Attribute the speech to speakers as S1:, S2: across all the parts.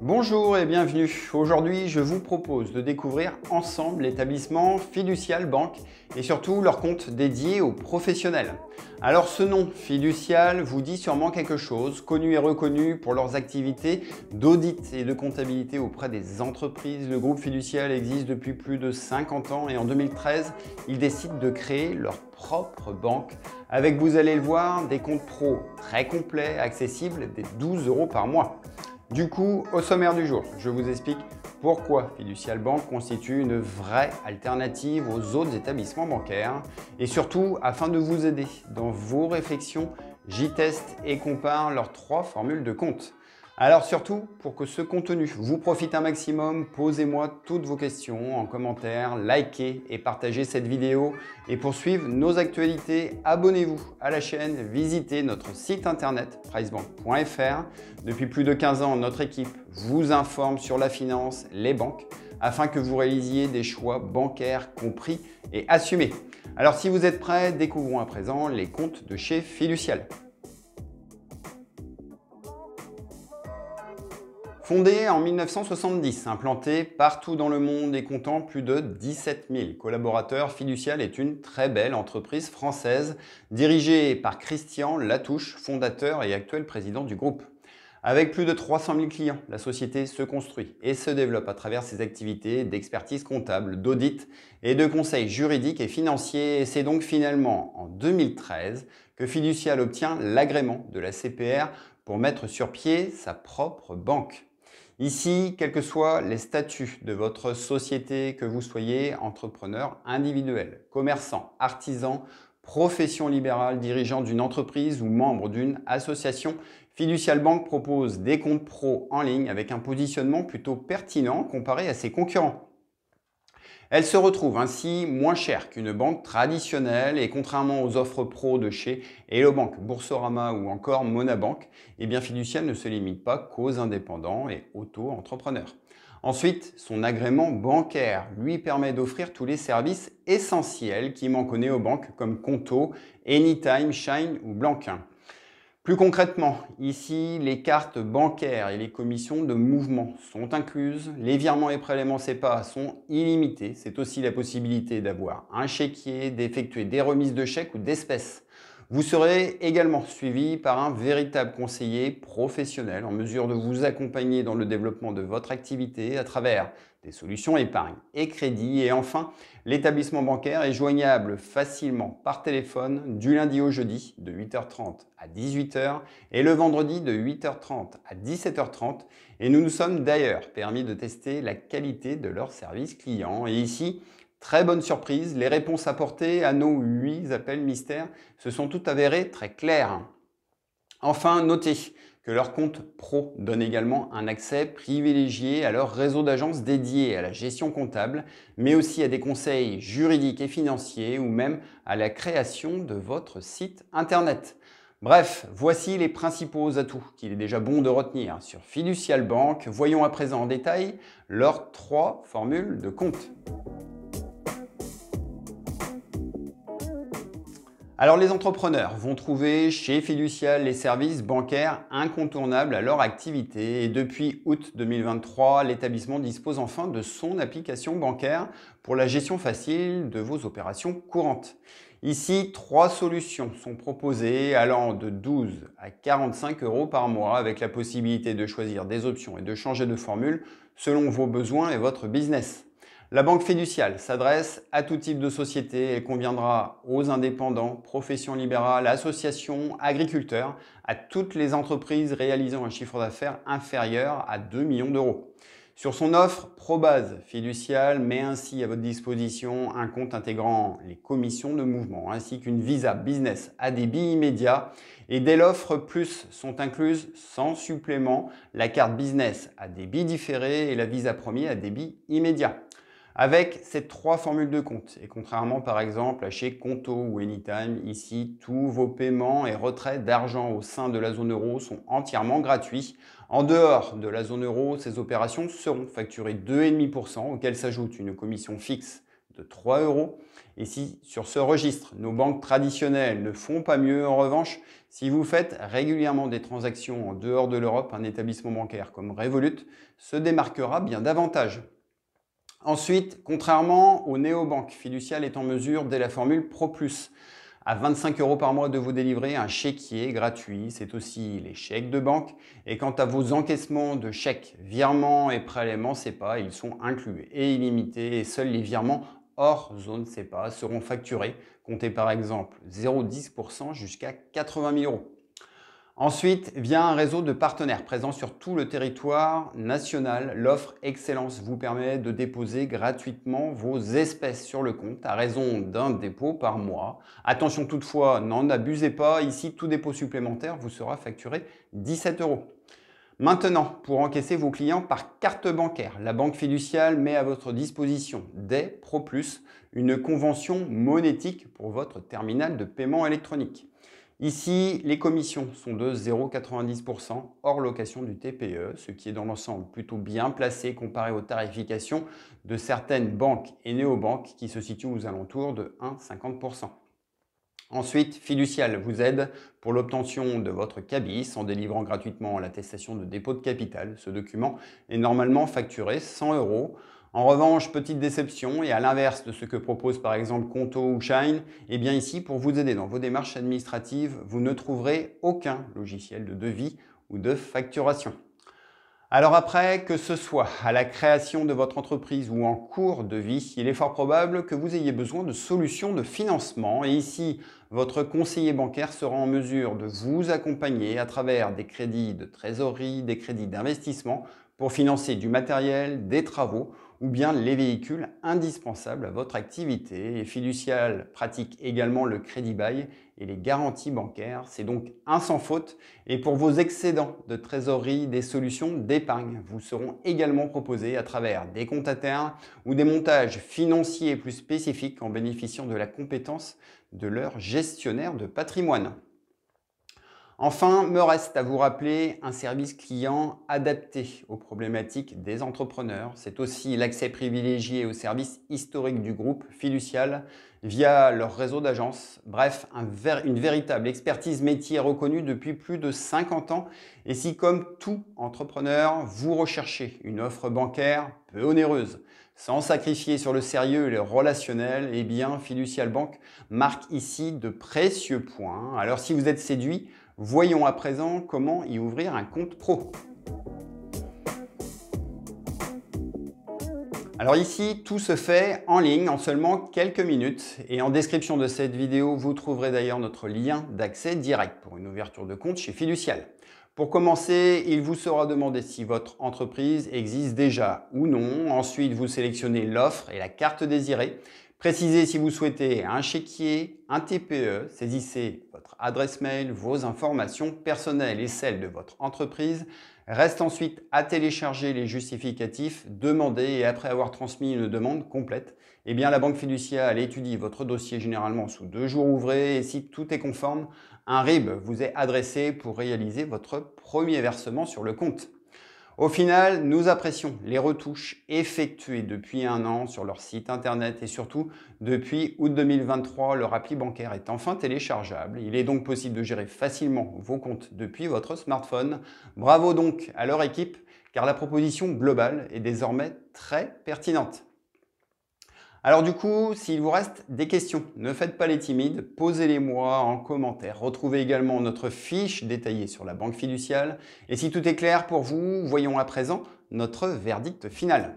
S1: Bonjour et bienvenue. Aujourd'hui, je vous propose de découvrir ensemble l'établissement Fiducial Bank et surtout leur compte dédié aux professionnels. Alors ce nom, Fiducial, vous dit sûrement quelque chose, connu et reconnu pour leurs activités d'audit et de comptabilité auprès des entreprises. Le groupe Fiducial existe depuis plus de 50 ans et en 2013, ils décident de créer leur propre banque avec, vous allez le voir, des comptes pro très complets, accessibles des 12 euros par mois. Du coup, au sommaire du jour, je vous explique pourquoi Fiducial Bank constitue une vraie alternative aux autres établissements bancaires et surtout afin de vous aider dans vos réflexions, j'y teste et compare leurs trois formules de compte. Alors surtout, pour que ce contenu vous profite un maximum, posez-moi toutes vos questions en commentaire, likez et partagez cette vidéo. Et pour suivre nos actualités, abonnez-vous à la chaîne, visitez notre site internet pricebank.fr. Depuis plus de 15 ans, notre équipe vous informe sur la finance, les banques, afin que vous réalisiez des choix bancaires compris et assumés. Alors si vous êtes prêts, découvrons à présent les comptes de chez Fiducial. Fondée en 1970, implantée partout dans le monde et comptant plus de 17 000 collaborateurs, Fiducial est une très belle entreprise française dirigée par Christian Latouche, fondateur et actuel président du groupe. Avec plus de 300 000 clients, la société se construit et se développe à travers ses activités d'expertise comptable, d'audit et de conseil juridique et financier. Et c'est donc finalement en 2013 que Fiducial obtient l'agrément de la CPR pour mettre sur pied sa propre banque. Ici, quels que soient les statuts de votre société, que vous soyez entrepreneur individuel, commerçant, artisan, profession libérale, dirigeant d'une entreprise ou membre d'une association, Fiducial Bank propose des comptes pro en ligne avec un positionnement plutôt pertinent comparé à ses concurrents. Elle se retrouve ainsi moins chère qu'une banque traditionnelle et contrairement aux offres pro de chez Hello Boursorama ou encore Monabank, eh bien Fiducial ne se limite pas qu'aux indépendants et auto-entrepreneurs. Ensuite, son agrément bancaire lui permet d'offrir tous les services essentiels qui manquent aux néobanques comme Conto, Anytime, Shine ou Blanquin. Plus concrètement, ici, les cartes bancaires et les commissions de mouvement sont incluses. Les virements et prélèvements CEPA sont illimités. C'est aussi la possibilité d'avoir un chéquier, d'effectuer des remises de chèques ou d'espèces. Vous serez également suivi par un véritable conseiller professionnel en mesure de vous accompagner dans le développement de votre activité à travers des solutions épargne et crédit. Et enfin, l'établissement bancaire est joignable facilement par téléphone du lundi au jeudi de 8h30 à 18h et le vendredi de 8h30 à 17h30. Et nous nous sommes d'ailleurs permis de tester la qualité de leur service client. Et ici, Très bonne surprise, les réponses apportées à nos 8 appels mystères se sont toutes avérées très claires. Enfin, notez que leur compte pro donne également un accès privilégié à leur réseau d'agences dédiées à la gestion comptable, mais aussi à des conseils juridiques et financiers ou même à la création de votre site internet. Bref, voici les principaux atouts qu'il est déjà bon de retenir sur Fiducial Bank. Voyons à présent en détail leurs trois formules de compte. Alors les entrepreneurs vont trouver chez Fiducial les services bancaires incontournables à leur activité et depuis août 2023, l'établissement dispose enfin de son application bancaire pour la gestion facile de vos opérations courantes. Ici, trois solutions sont proposées allant de 12 à 45 euros par mois avec la possibilité de choisir des options et de changer de formule selon vos besoins et votre business. La banque fiduciale s'adresse à tout type de société et conviendra aux indépendants, professions libérales, associations, agriculteurs, à toutes les entreprises réalisant un chiffre d'affaires inférieur à 2 millions d'euros. Sur son offre, Probase Fiducial met ainsi à votre disposition un compte intégrant les commissions de mouvement ainsi qu'une Visa Business à débit immédiat. Et dès l'offre plus sont incluses sans supplément la carte Business à débit différé et la Visa Premier à débit immédiat avec ces trois formules de compte. Et contrairement par exemple à chez Conto ou Anytime, ici tous vos paiements et retraits d'argent au sein de la zone euro sont entièrement gratuits. En dehors de la zone euro, ces opérations seront facturées 2,5% auquel s'ajoute une commission fixe de 3 euros. Et si sur ce registre, nos banques traditionnelles ne font pas mieux, en revanche, si vous faites régulièrement des transactions en dehors de l'Europe, un établissement bancaire comme Revolut se démarquera bien davantage. Ensuite, contrairement aux néobanques, Fiducial est en mesure, dès la formule Pro Plus, à 25 euros par mois de vous délivrer un chéquier gratuit. C'est aussi les chèques de banque. Et quant à vos encaissements de chèques, virements et prélèvements pas, ils sont inclus et illimités. Et seuls les virements hors zone CEPA seront facturés. Comptez par exemple 0,10% jusqu'à 80 000 euros. Ensuite vient un réseau de partenaires présents sur tout le territoire national. L'offre Excellence vous permet de déposer gratuitement vos espèces sur le compte à raison d'un dépôt par mois. Attention toutefois, n'en abusez pas. Ici, tout dépôt supplémentaire vous sera facturé 17 euros. Maintenant, pour encaisser vos clients par carte bancaire, la banque fiduciale met à votre disposition dès ProPlus une convention monétique pour votre terminal de paiement électronique. Ici, les commissions sont de 0,90% hors location du TPE, ce qui est dans l'ensemble plutôt bien placé comparé aux tarifications de certaines banques et néobanques qui se situent aux alentours de 1,50%. Ensuite, Fiducial vous aide pour l'obtention de votre cabis en délivrant gratuitement l'attestation de dépôt de capital. Ce document est normalement facturé 100 euros. En revanche, petite déception, et à l'inverse de ce que propose par exemple Conto ou Shine, eh bien ici, pour vous aider dans vos démarches administratives, vous ne trouverez aucun logiciel de devis ou de facturation. Alors après, que ce soit à la création de votre entreprise ou en cours de vie, il est fort probable que vous ayez besoin de solutions de financement et ici, votre conseiller bancaire sera en mesure de vous accompagner à travers des crédits de trésorerie, des crédits d'investissement pour financer du matériel, des travaux ou bien les véhicules indispensables à votre activité. Et Fiducial pratique également le crédit bail et les garanties bancaires. C'est donc un sans faute. Et pour vos excédents de trésorerie, des solutions d'épargne vous seront également proposées à travers des comptes à terre ou des montages financiers plus spécifiques en bénéficiant de la compétence de leur gestionnaire de patrimoine. Enfin, me reste à vous rappeler un service client adapté aux problématiques des entrepreneurs. C'est aussi l'accès privilégié aux services historiques du groupe fiducial via leur réseau d'agences. Bref, une véritable expertise métier reconnue depuis plus de 50 ans. Et si, comme tout entrepreneur, vous recherchez une offre bancaire peu onéreuse, sans sacrifier sur le sérieux et le relationnel, eh bien, Fiducial Bank marque ici de précieux points. Alors, si vous êtes séduit, Voyons à présent comment y ouvrir un compte pro. Alors ici, tout se fait en ligne en seulement quelques minutes et en description de cette vidéo, vous trouverez d'ailleurs notre lien d'accès direct pour une ouverture de compte chez Fiducial. Pour commencer, il vous sera demandé si votre entreprise existe déjà ou non. Ensuite, vous sélectionnez l'offre et la carte désirée. Précisez si vous souhaitez un chéquier, un TPE, saisissez votre adresse mail, vos informations personnelles et celles de votre entreprise. Reste ensuite à télécharger les justificatifs demandés et après avoir transmis une demande complète, eh la banque fiduciaire étudie votre dossier généralement sous deux jours ouvrés et si tout est conforme, un RIB vous est adressé pour réaliser votre premier versement sur le compte. Au final, nous apprécions les retouches effectuées depuis un an sur leur site internet et surtout depuis août 2023, leur appli bancaire est enfin téléchargeable. Il est donc possible de gérer facilement vos comptes depuis votre smartphone. Bravo donc à leur équipe car la proposition globale est désormais très pertinente. Alors du coup, s'il vous reste des questions, ne faites pas les timides, posez-les-moi en commentaire. Retrouvez également notre fiche détaillée sur la banque fiduciale. Et si tout est clair pour vous, voyons à présent notre verdict final.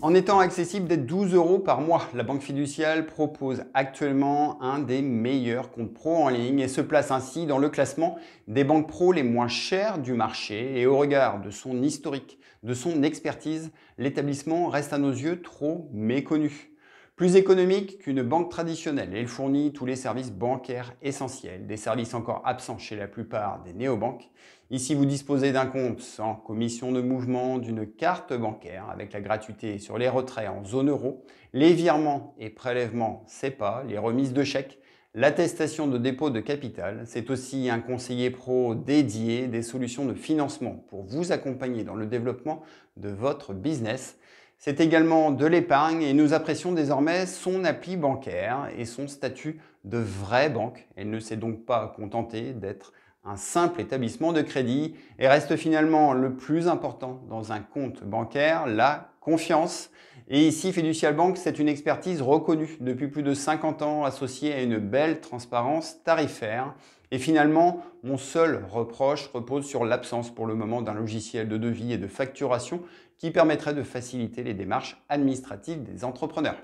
S1: En étant accessible dès 12 euros par mois, la Banque fiduciale propose actuellement un des meilleurs comptes pro en ligne et se place ainsi dans le classement des banques pro les moins chères du marché. Et au regard de son historique, de son expertise, l'établissement reste à nos yeux trop méconnu. Plus économique qu'une banque traditionnelle, elle fournit tous les services bancaires essentiels, des services encore absents chez la plupart des néobanques. Ici, vous disposez d'un compte sans commission de mouvement, d'une carte bancaire avec la gratuité sur les retraits en zone euro, les virements et prélèvements CEPA, les remises de chèques, L'attestation de dépôt de capital, c'est aussi un conseiller pro dédié des solutions de financement pour vous accompagner dans le développement de votre business. C'est également de l'épargne et nous apprécions désormais son appli bancaire et son statut de vraie banque. Elle ne s'est donc pas contentée d'être un simple établissement de crédit et reste finalement le plus important dans un compte bancaire, la confiance. Et ici, Fiducial Bank, c'est une expertise reconnue depuis plus de 50 ans associée à une belle transparence tarifaire. Et finalement, mon seul reproche repose sur l'absence pour le moment d'un logiciel de devis et de facturation qui permettrait de faciliter les démarches administratives des entrepreneurs.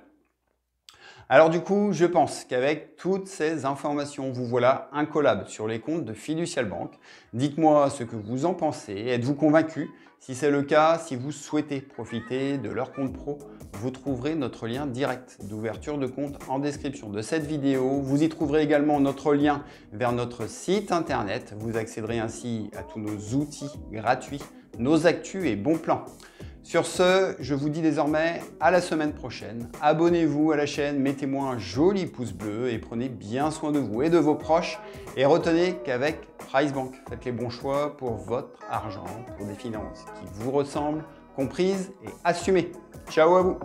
S1: Alors du coup, je pense qu'avec toutes ces informations, vous voilà incollable sur les comptes de Fiducial Bank. Dites-moi ce que vous en pensez. Êtes-vous convaincu? Si c'est le cas, si vous souhaitez profiter de leur compte pro, vous trouverez notre lien direct d'ouverture de compte en description de cette vidéo. Vous y trouverez également notre lien vers notre site internet. Vous accéderez ainsi à tous nos outils gratuits, nos actus et bons plans. Sur ce, je vous dis désormais à la semaine prochaine. Abonnez-vous à la chaîne, mettez-moi un joli pouce bleu et prenez bien soin de vous et de vos proches. Et retenez qu'avec Pricebank, faites les bons choix pour votre argent, pour des finances qui vous ressemblent, comprises et assumées. Ciao à vous